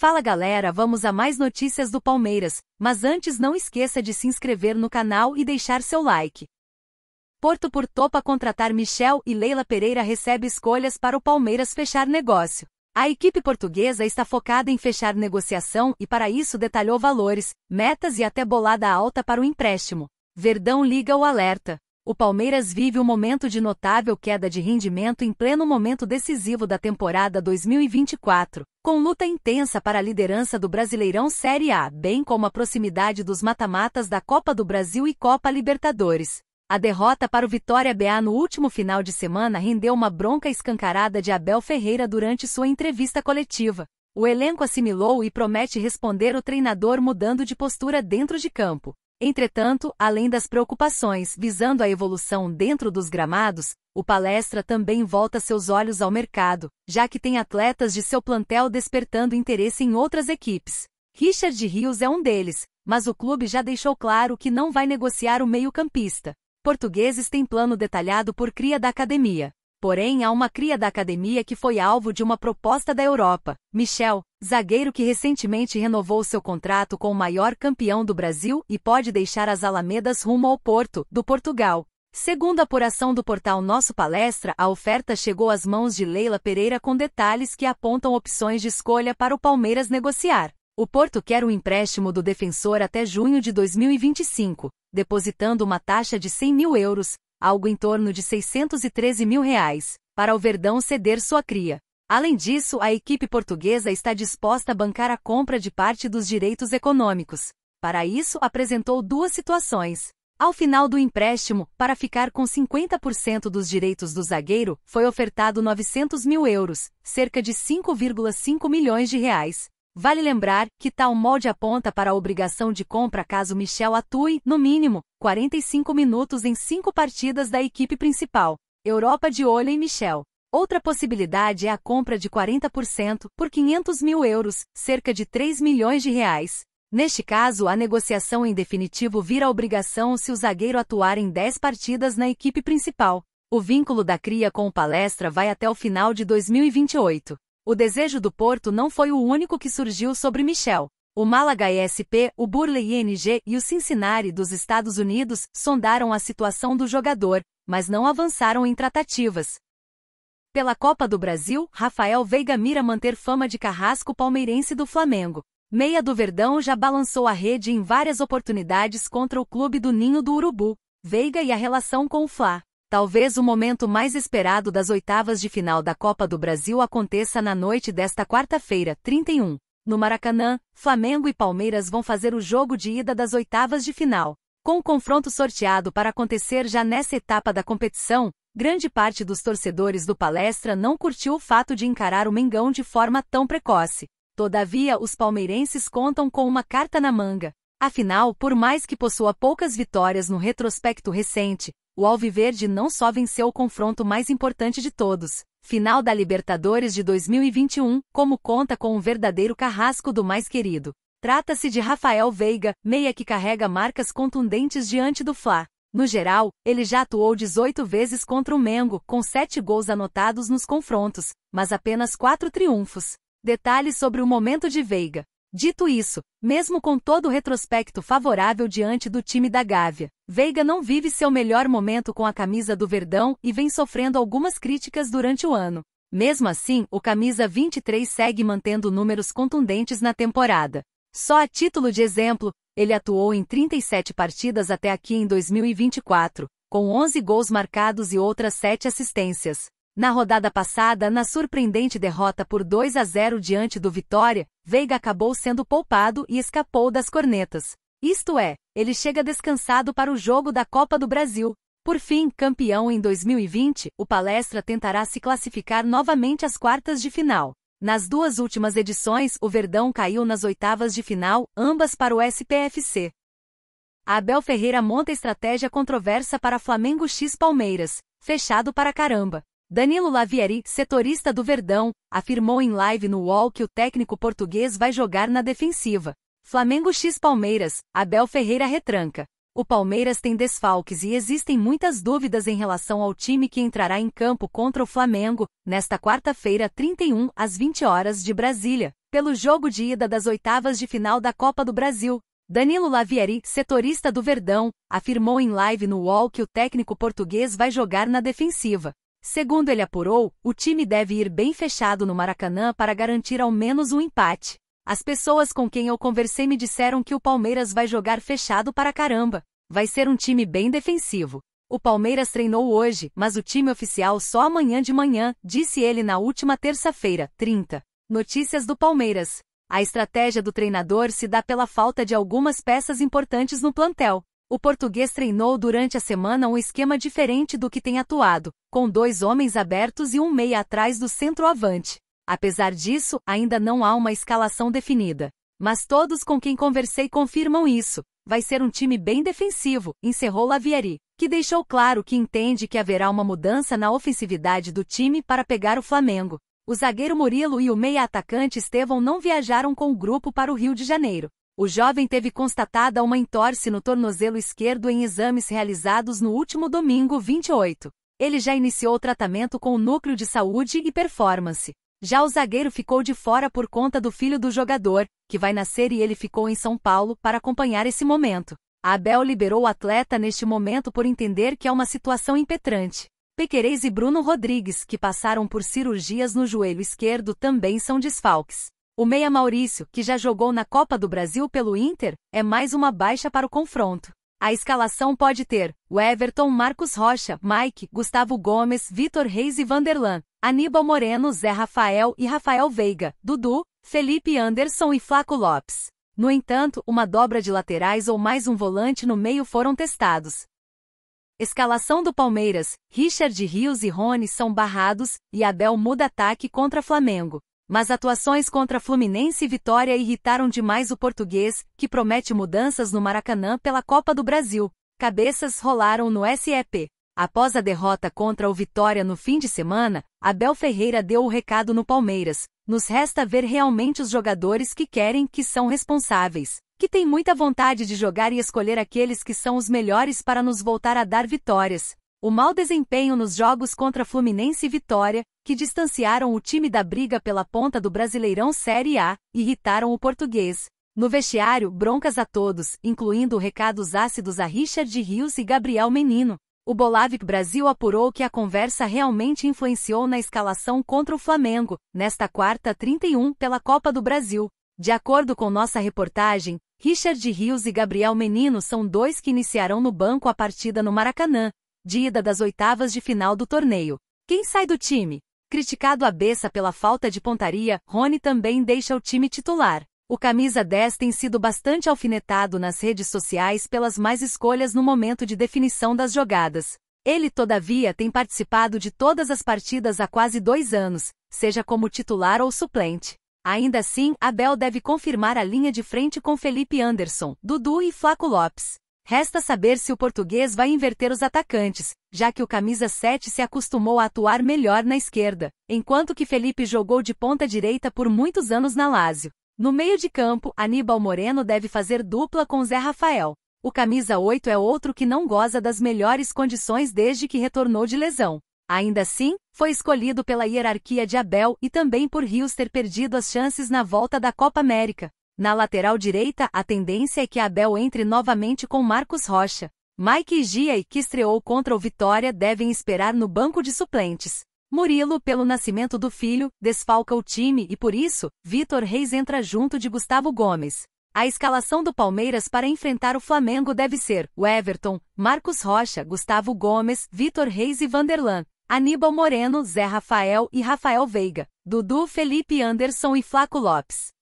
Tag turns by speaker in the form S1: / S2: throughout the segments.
S1: Fala galera, vamos a mais notícias do Palmeiras, mas antes não esqueça de se inscrever no canal e deixar seu like. Porto por topa contratar Michel e Leila Pereira recebe escolhas para o Palmeiras fechar negócio. A equipe portuguesa está focada em fechar negociação e para isso detalhou valores, metas e até bolada alta para o empréstimo. Verdão liga o alerta o Palmeiras vive um momento de notável queda de rendimento em pleno momento decisivo da temporada 2024, com luta intensa para a liderança do Brasileirão Série A, bem como a proximidade dos mata-matas da Copa do Brasil e Copa Libertadores. A derrota para o Vitória BA no último final de semana rendeu uma bronca escancarada de Abel Ferreira durante sua entrevista coletiva. O elenco assimilou e promete responder o treinador mudando de postura dentro de campo. Entretanto, além das preocupações visando a evolução dentro dos gramados, o palestra também volta seus olhos ao mercado, já que tem atletas de seu plantel despertando interesse em outras equipes. Richard Rios é um deles, mas o clube já deixou claro que não vai negociar o meio-campista. Portugueses têm plano detalhado por cria da academia. Porém, há uma cria da academia que foi alvo de uma proposta da Europa. Michel, zagueiro que recentemente renovou seu contrato com o maior campeão do Brasil e pode deixar as Alamedas rumo ao Porto, do Portugal. Segundo a apuração do portal Nosso Palestra, a oferta chegou às mãos de Leila Pereira com detalhes que apontam opções de escolha para o Palmeiras negociar. O Porto quer um empréstimo do defensor até junho de 2025, depositando uma taxa de 100 mil euros, algo em torno de 613 mil reais, para o Verdão ceder sua cria. Além disso, a equipe portuguesa está disposta a bancar a compra de parte dos direitos econômicos. Para isso, apresentou duas situações. Ao final do empréstimo, para ficar com 50% dos direitos do zagueiro, foi ofertado 900 mil euros, cerca de 5,5 milhões de reais. Vale lembrar que tal molde aponta para a obrigação de compra caso Michel atue, no mínimo, 45 minutos em cinco partidas da equipe principal. Europa de olho em Michel. Outra possibilidade é a compra de 40% por 500 mil euros, cerca de 3 milhões de reais. Neste caso, a negociação em definitivo vira obrigação se o zagueiro atuar em 10 partidas na equipe principal. O vínculo da cria com o palestra vai até o final de 2028. O desejo do Porto não foi o único que surgiu sobre Michel. O Málaga ESP, o Burley ING e o Cincinnati dos Estados Unidos sondaram a situação do jogador, mas não avançaram em tratativas. Pela Copa do Brasil, Rafael Veiga mira manter fama de carrasco palmeirense do Flamengo. Meia do Verdão já balançou a rede em várias oportunidades contra o clube do Ninho do Urubu. Veiga e a relação com o Fla. Talvez o momento mais esperado das oitavas de final da Copa do Brasil aconteça na noite desta quarta-feira, 31. No Maracanã, Flamengo e Palmeiras vão fazer o jogo de ida das oitavas de final. Com o confronto sorteado para acontecer já nessa etapa da competição, grande parte dos torcedores do palestra não curtiu o fato de encarar o Mengão de forma tão precoce. Todavia, os palmeirenses contam com uma carta na manga. Afinal, por mais que possua poucas vitórias no retrospecto recente, o Alviverde não só venceu o confronto mais importante de todos, final da Libertadores de 2021, como conta com um verdadeiro carrasco do mais querido. Trata-se de Rafael Veiga, meia que carrega marcas contundentes diante do Fla. No geral, ele já atuou 18 vezes contra o Mengo, com 7 gols anotados nos confrontos, mas apenas 4 triunfos. Detalhes sobre o momento de Veiga. Dito isso, mesmo com todo o retrospecto favorável diante do time da Gávea, Veiga não vive seu melhor momento com a camisa do Verdão e vem sofrendo algumas críticas durante o ano. Mesmo assim, o camisa 23 segue mantendo números contundentes na temporada. Só a título de exemplo, ele atuou em 37 partidas até aqui em 2024, com 11 gols marcados e outras 7 assistências. Na rodada passada, na surpreendente derrota por 2 a 0 diante do Vitória, Veiga acabou sendo poupado e escapou das cornetas. Isto é, ele chega descansado para o jogo da Copa do Brasil. Por fim, campeão em 2020, o Palestra tentará se classificar novamente às quartas de final. Nas duas últimas edições, o Verdão caiu nas oitavas de final, ambas para o SPFC. Abel Ferreira monta estratégia controversa para Flamengo X Palmeiras, fechado para caramba. Danilo Lavieri, setorista do Verdão, afirmou em live no UOL que o técnico português vai jogar na defensiva. Flamengo X Palmeiras, Abel Ferreira retranca. O Palmeiras tem desfalques e existem muitas dúvidas em relação ao time que entrará em campo contra o Flamengo, nesta quarta-feira, 31, às 20 horas de Brasília, pelo jogo de ida das oitavas de final da Copa do Brasil. Danilo Lavieri, setorista do Verdão, afirmou em live no UOL que o técnico português vai jogar na defensiva. Segundo ele apurou, o time deve ir bem fechado no Maracanã para garantir ao menos um empate. As pessoas com quem eu conversei me disseram que o Palmeiras vai jogar fechado para caramba. Vai ser um time bem defensivo. O Palmeiras treinou hoje, mas o time oficial só amanhã de manhã, disse ele na última terça-feira, 30. Notícias do Palmeiras. A estratégia do treinador se dá pela falta de algumas peças importantes no plantel. O português treinou durante a semana um esquema diferente do que tem atuado, com dois homens abertos e um meia atrás do centroavante. Apesar disso, ainda não há uma escalação definida. Mas todos com quem conversei confirmam isso. Vai ser um time bem defensivo, encerrou Lavieri, que deixou claro que entende que haverá uma mudança na ofensividade do time para pegar o Flamengo. O zagueiro Murilo e o meia-atacante Estevão não viajaram com o grupo para o Rio de Janeiro. O jovem teve constatada uma entorse no tornozelo esquerdo em exames realizados no último domingo 28. Ele já iniciou o tratamento com o núcleo de saúde e performance. Já o zagueiro ficou de fora por conta do filho do jogador, que vai nascer e ele ficou em São Paulo para acompanhar esse momento. A Abel liberou o atleta neste momento por entender que é uma situação impetrante. Pequerez e Bruno Rodrigues, que passaram por cirurgias no joelho esquerdo, também são desfalques. O meia Maurício, que já jogou na Copa do Brasil pelo Inter, é mais uma baixa para o confronto. A escalação pode ter o Everton, Marcos Rocha, Mike, Gustavo Gomes, Vitor Reis e Vanderlan, Aníbal Moreno, Zé Rafael e Rafael Veiga, Dudu, Felipe Anderson e Flaco Lopes. No entanto, uma dobra de laterais ou mais um volante no meio foram testados. Escalação do Palmeiras: Richard Rios e Rony são barrados, e Abel muda ataque contra Flamengo. Mas atuações contra Fluminense e Vitória irritaram demais o português, que promete mudanças no Maracanã pela Copa do Brasil. Cabeças rolaram no SEP. Após a derrota contra o Vitória no fim de semana, Abel Ferreira deu o recado no Palmeiras. Nos resta ver realmente os jogadores que querem, que são responsáveis, que têm muita vontade de jogar e escolher aqueles que são os melhores para nos voltar a dar vitórias. O mau desempenho nos jogos contra Fluminense e Vitória, que distanciaram o time da briga pela ponta do Brasileirão Série A, irritaram o português. No vestiário, broncas a todos, incluindo recados ácidos a Richard Rios e Gabriel Menino. O Bolavic Brasil apurou que a conversa realmente influenciou na escalação contra o Flamengo, nesta quarta 31 pela Copa do Brasil. De acordo com nossa reportagem, Richard Rios e Gabriel Menino são dois que iniciarão no banco a partida no Maracanã, de ida das oitavas de final do torneio. Quem sai do time? Criticado a beça pela falta de pontaria, Rony também deixa o time titular. O camisa 10 tem sido bastante alfinetado nas redes sociais pelas mais escolhas no momento de definição das jogadas. Ele, todavia, tem participado de todas as partidas há quase dois anos, seja como titular ou suplente. Ainda assim, Abel deve confirmar a linha de frente com Felipe Anderson, Dudu e Flaco Lopes. Resta saber se o português vai inverter os atacantes, já que o camisa 7 se acostumou a atuar melhor na esquerda, enquanto que Felipe jogou de ponta direita por muitos anos na Lazio. No meio de campo, Aníbal Moreno deve fazer dupla com Zé Rafael. O camisa 8 é outro que não goza das melhores condições desde que retornou de lesão. Ainda assim, foi escolhido pela hierarquia de Abel e também por Rios ter perdido as chances na volta da Copa América. Na lateral direita, a tendência é que Abel entre novamente com Marcos Rocha. Mike e Gia, que estreou contra o Vitória, devem esperar no banco de suplentes. Murilo, pelo nascimento do filho, desfalca o time e por isso, Vitor Reis entra junto de Gustavo Gomes. A escalação do Palmeiras para enfrentar o Flamengo deve ser o Everton, Marcos Rocha, Gustavo Gomes, Vitor Reis e Vanderlan, Aníbal Moreno, Zé Rafael e Rafael Veiga, Dudu Felipe Anderson e Flaco Lopes.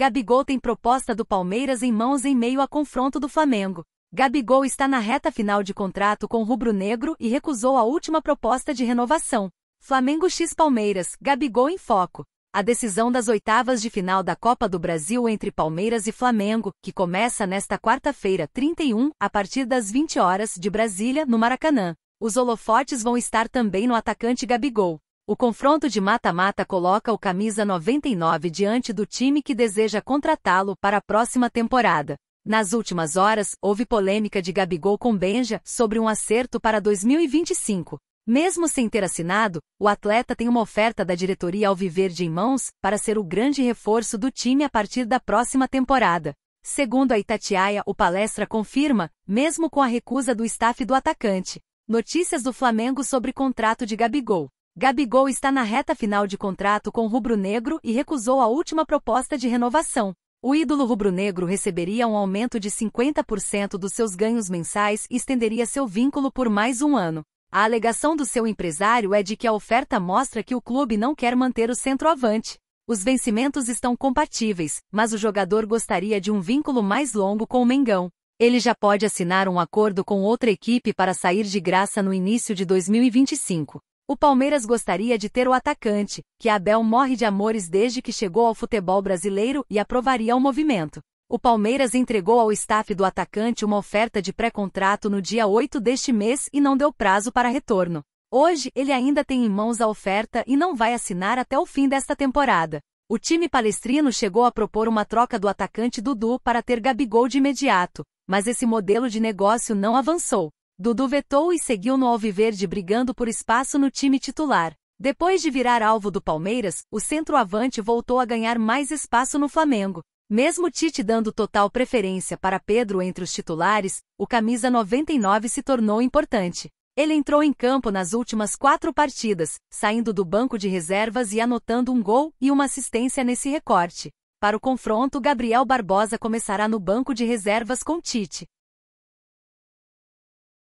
S1: Gabigol tem proposta do Palmeiras em mãos em meio a confronto do Flamengo. Gabigol está na reta final de contrato com o Rubro Negro e recusou a última proposta de renovação. Flamengo X Palmeiras, Gabigol em foco. A decisão das oitavas de final da Copa do Brasil entre Palmeiras e Flamengo, que começa nesta quarta-feira, 31, a partir das 20 horas de Brasília, no Maracanã. Os holofotes vão estar também no atacante Gabigol. O confronto de mata-mata coloca o camisa 99 diante do time que deseja contratá-lo para a próxima temporada. Nas últimas horas, houve polêmica de Gabigol com Benja sobre um acerto para 2025. Mesmo sem ter assinado, o atleta tem uma oferta da diretoria Alviverde em mãos para ser o grande reforço do time a partir da próxima temporada. Segundo a Itatiaia, o palestra confirma, mesmo com a recusa do staff do atacante. Notícias do Flamengo sobre contrato de Gabigol. Gabigol está na reta final de contrato com o rubro-negro e recusou a última proposta de renovação. O ídolo rubro-negro receberia um aumento de 50% dos seus ganhos mensais e estenderia seu vínculo por mais um ano. A alegação do seu empresário é de que a oferta mostra que o clube não quer manter o centroavante. Os vencimentos estão compatíveis, mas o jogador gostaria de um vínculo mais longo com o Mengão. Ele já pode assinar um acordo com outra equipe para sair de graça no início de 2025. O Palmeiras gostaria de ter o atacante, que Abel morre de amores desde que chegou ao futebol brasileiro e aprovaria o movimento. O Palmeiras entregou ao staff do atacante uma oferta de pré-contrato no dia 8 deste mês e não deu prazo para retorno. Hoje, ele ainda tem em mãos a oferta e não vai assinar até o fim desta temporada. O time palestrino chegou a propor uma troca do atacante Dudu para ter Gabigol de imediato, mas esse modelo de negócio não avançou. Dudu vetou e seguiu no Alviverde brigando por espaço no time titular. Depois de virar alvo do Palmeiras, o centroavante voltou a ganhar mais espaço no Flamengo. Mesmo Tite dando total preferência para Pedro entre os titulares, o camisa 99 se tornou importante. Ele entrou em campo nas últimas quatro partidas, saindo do banco de reservas e anotando um gol e uma assistência nesse recorte. Para o confronto, Gabriel Barbosa começará no banco de reservas com Tite.